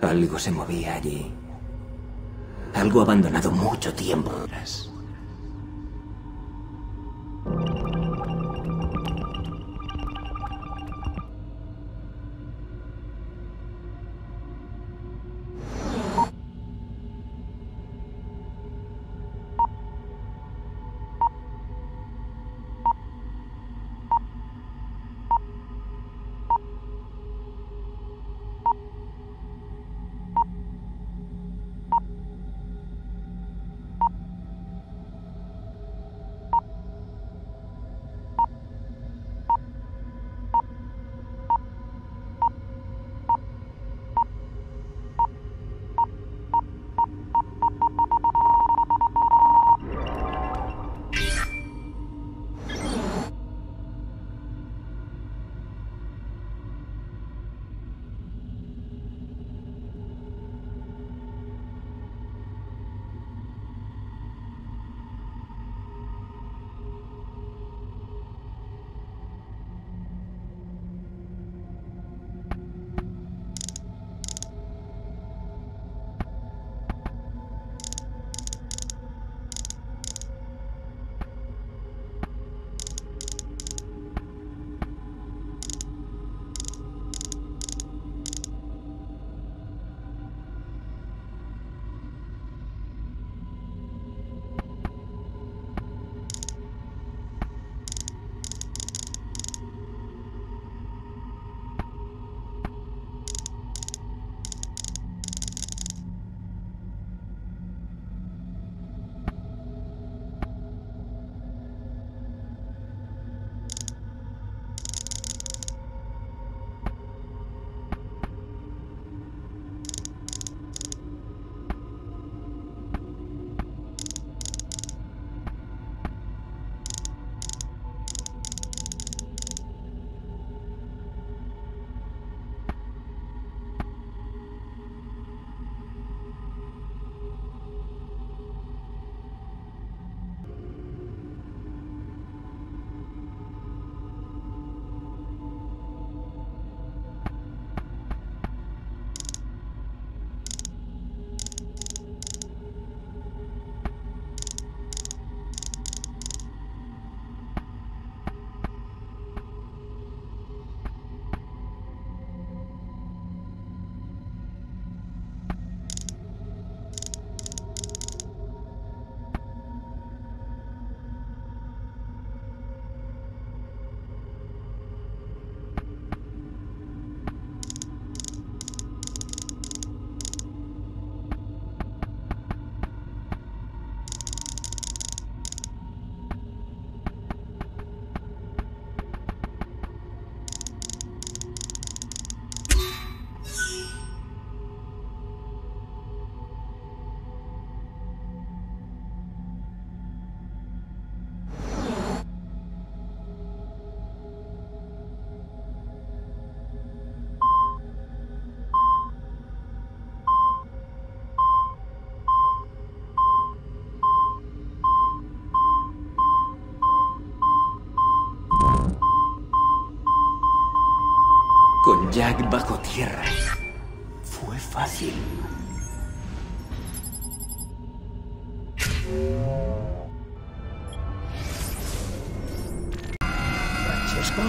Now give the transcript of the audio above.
Algo se movía allí. Algo abandonado mucho tiempo atrás. Jack bajo tierra. Fue fácil. ¿Francesco?